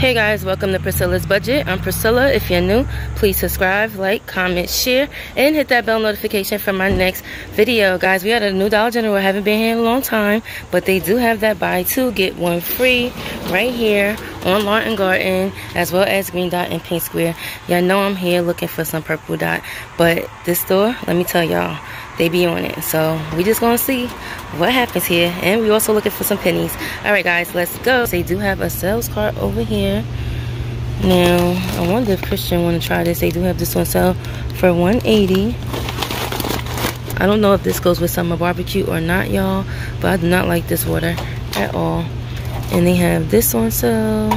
Hey guys, welcome to Priscilla's Budget. I'm Priscilla. If you're new, please subscribe, like, comment, share, and hit that bell notification for my next video. Guys, we had a new Dollar General. I haven't been here in a long time, but they do have that buy two, get one free right here on Lawton Garden, as well as Green Dot and Pink Square. Y'all know I'm here looking for some Purple Dot, but this store, let me tell y'all, they be on it. So we just gonna see what happens here. And we also looking for some pennies. All right, guys, let's go. They do have a sales cart over here. Now, I wonder if Christian want to try this. They do have this on sale for 180 I don't know if this goes with summer barbecue or not, y'all. But I do not like this water at all. And they have this on sale.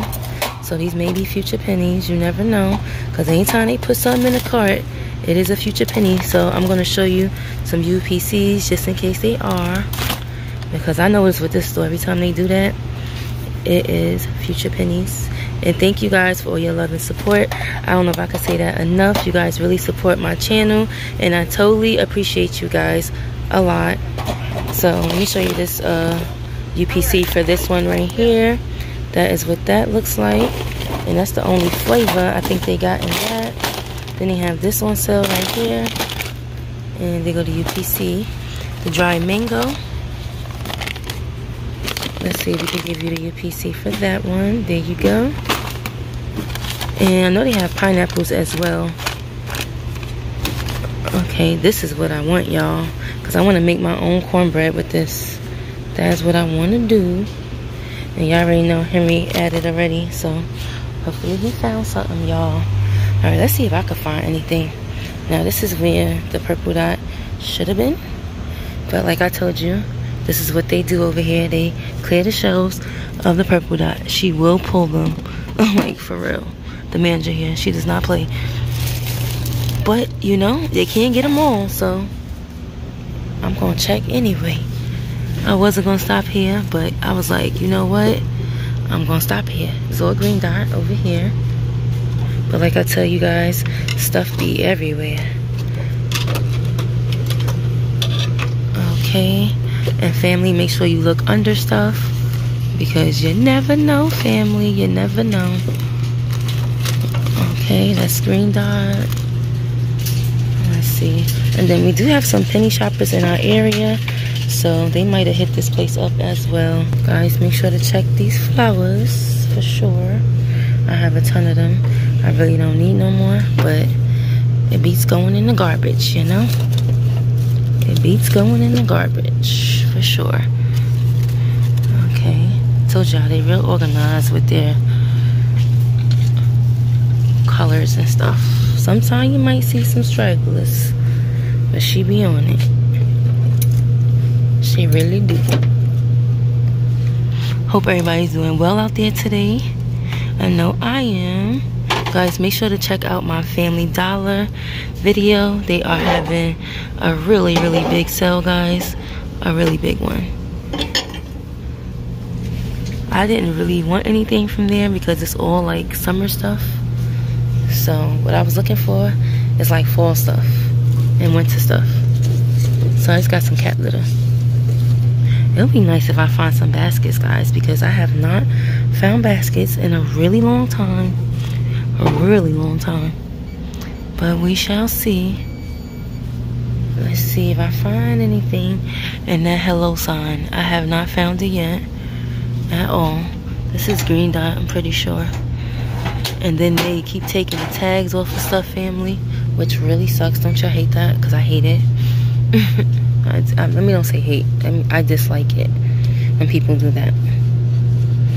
So these may be future pennies. You never know. Because anytime they put something in the cart, it is a future penny so i'm going to show you some upcs just in case they are because i know it's with this store every time they do that it is future pennies and thank you guys for all your love and support i don't know if i can say that enough you guys really support my channel and i totally appreciate you guys a lot so let me show you this uh upc for this one right here that is what that looks like and that's the only flavor i think they got in that then they have this on sale right here. And they go to UPC. The dry mango. Let's see if we can give you the UPC for that one. There you go. And I know they have pineapples as well. Okay, this is what I want, y'all. Because I want to make my own cornbread with this. That's what I want to do. And y'all already know Henry added already. So hopefully he found something, y'all. All right, let's see if I can find anything. Now, this is where the purple dot should have been. But like I told you, this is what they do over here. They clear the shelves of the purple dot. She will pull them. like, for real. The manager here, she does not play. But, you know, they can't get them all, so I'm going to check anyway. I wasn't going to stop here, but I was like, you know what? I'm going to stop here. Zoe Green Dot over here. But like I tell you guys, stuff be everywhere. Okay. And family, make sure you look under stuff. Because you never know, family. You never know. Okay, that's green dot. Let's see. And then we do have some penny shoppers in our area. So they might have hit this place up as well. Guys, make sure to check these flowers for sure. I have a ton of them. I really don't need no more, but it beats going in the garbage, you know? It beats going in the garbage, for sure. Okay. Told y'all they real organized with their colors and stuff. Sometimes you might see some stragglers, but she be on it. She really do. Hope everybody's doing well out there today. I know I am guys make sure to check out my family dollar video they are having a really really big sale guys a really big one I didn't really want anything from there because it's all like summer stuff so what I was looking for is like fall stuff and winter stuff so I just got some cat litter it would be nice if I find some baskets guys because I have not found baskets in a really long time a really long time. But we shall see. Let's see if I find anything in that hello sign. I have not found it yet at all. This is green dot, I'm pretty sure. And then they keep taking the tags off of stuff family, which really sucks. Don't you hate that? Because I hate it. I, I, let me don't say hate. I, mean, I dislike it when people do that.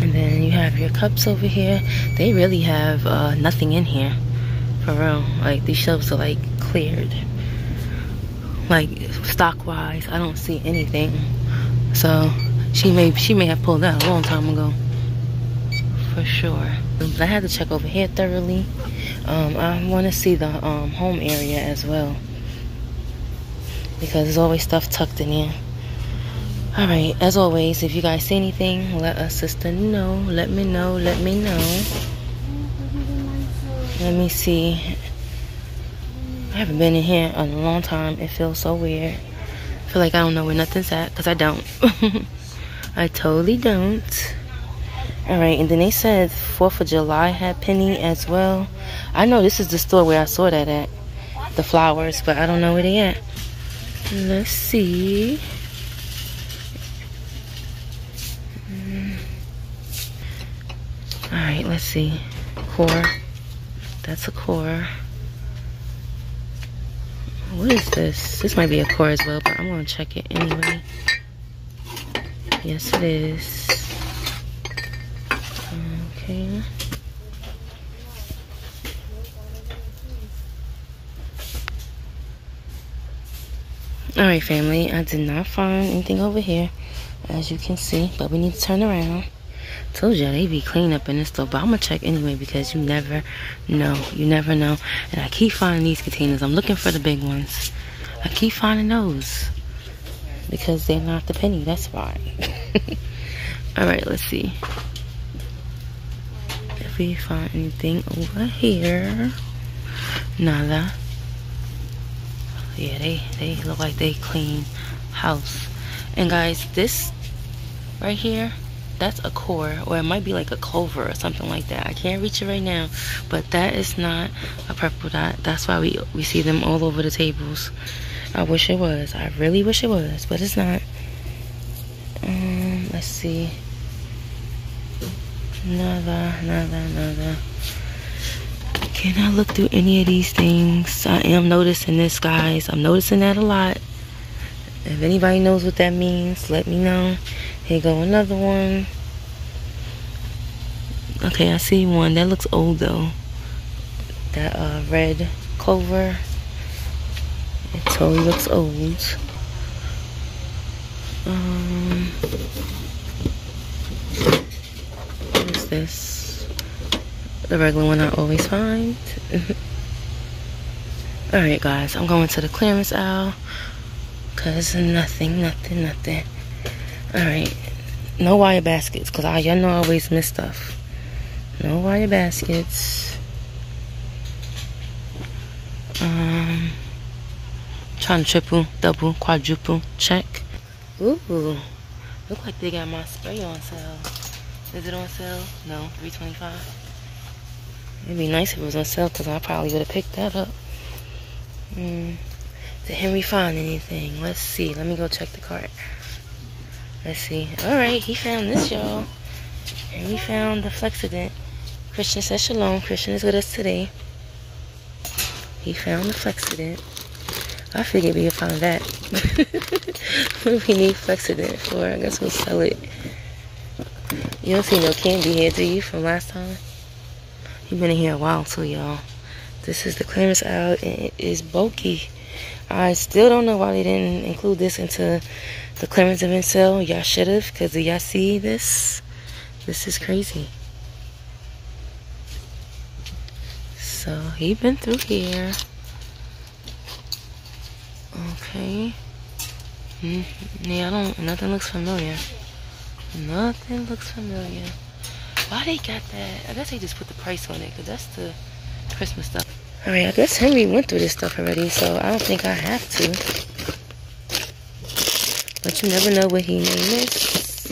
And then you have your cups over here. They really have uh, nothing in here. For real. Like, these shelves are, like, cleared. Like, stock-wise, I don't see anything. So, she may she may have pulled out a long time ago. For sure. I had to check over here thoroughly. Um, I want to see the um, home area as well. Because there's always stuff tucked in here. All right, as always, if you guys see anything, let us sister know. Let me know. Let me know. Let me see. I haven't been in here in a long time. It feels so weird. I feel like I don't know where nothing's at because I don't. I totally don't. All right, and then they said 4th of July had penny as well. I know this is the store where I saw that at, the flowers, but I don't know where they at. Let's see. Mm. All right, let's see. Core. That's a core. What is this? This might be a core as well, but I'm to check it anyway. Yes, it is. Okay. Alright, family. I did not find anything over here, as you can see, but we need to turn around. Told you they be clean up in this store, but I'm gonna check anyway because you never know. You never know. And I keep finding these containers. I'm looking for the big ones. I keep finding those because they're not the penny. That's why. All right, let's see we find anything over here. Nada. Yeah, they they look like they clean house. And guys, this right here that's a core or it might be like a clover or something like that i can't reach it right now but that is not a purple dot that's why we we see them all over the tables i wish it was i really wish it was but it's not um let's see nada nada nada can i look through any of these things i am noticing this guys i'm noticing that a lot if anybody knows what that means let me know here go another one. Okay, I see one. That looks old though. That uh, red clover. It totally looks old. Um, is this? The regular one I always find. Alright guys, I'm going to the clearance aisle. Cause nothing, nothing, nothing. Alright. No wire baskets, because I y'all know I always miss stuff. No wire baskets. Um trying to triple, double, quadruple, check. Ooh. Look like they got my spray on sale. Is it on sale? No, 325 It'd be nice if it was on sale because I probably would have picked that up. Mm. Did Henry find anything? Let's see. Let me go check the cart. Let's see. Alright, he found this, y'all. And we found the Fixodent. Christian says shalom. Christian is with us today. He found the Fixodent. I figured we would find that. what do we need Fixodent for? I guess we'll sell it. You don't see no candy here, do you, from last time? You've been in here a while too, y'all. This is the clearance out, and it is bulky. I still don't know why they didn't include this into the clearance event sale. Y'all should have, because y'all see this? This is crazy. So he been through here. Okay. Mm -hmm. Yeah, I don't. Nothing looks familiar. Nothing looks familiar. Why they got that? I guess they just put the price on it, cause that's the Christmas stuff. Alright, I guess Henry went through this stuff already, so I don't think I have to. But you never know what he named this.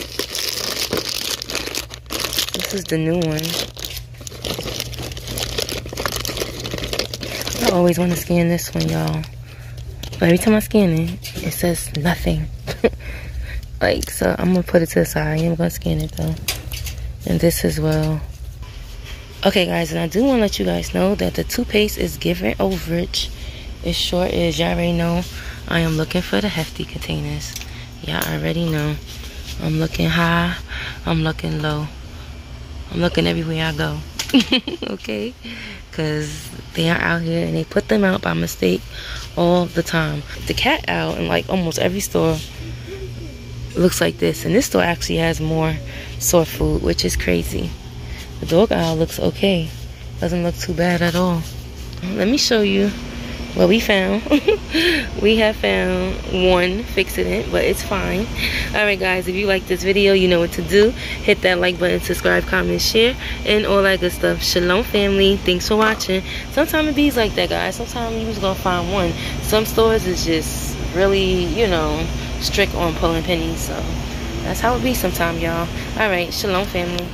This is the new one. I always want to scan this one, y'all. But every time I scan it, it says nothing. Like, so I'm going to put it to the side. I am going to scan it, though. And this as well. Okay, guys, and I do want to let you guys know that the toothpaste is given overage. It sure is. Y'all already know I am looking for the hefty containers. Y'all already know. I'm looking high. I'm looking low. I'm looking everywhere I go. okay? Because they are out here and they put them out by mistake all the time. The cat out in like almost every store looks like this. And this store actually has more soft food, which is crazy. The dog aisle looks okay. Doesn't look too bad at all. Let me show you what we found. we have found one fixing it, but it's fine. Alright guys, if you like this video, you know what to do. Hit that like button, subscribe, comment, share, and all that good stuff. Shalom family. Thanks for watching. Sometimes it be like that, guys. Sometimes you just gonna find one. Some stores is just really, you know, strict on pulling pennies. So that's how it be sometimes, y'all. Alright, shalom family.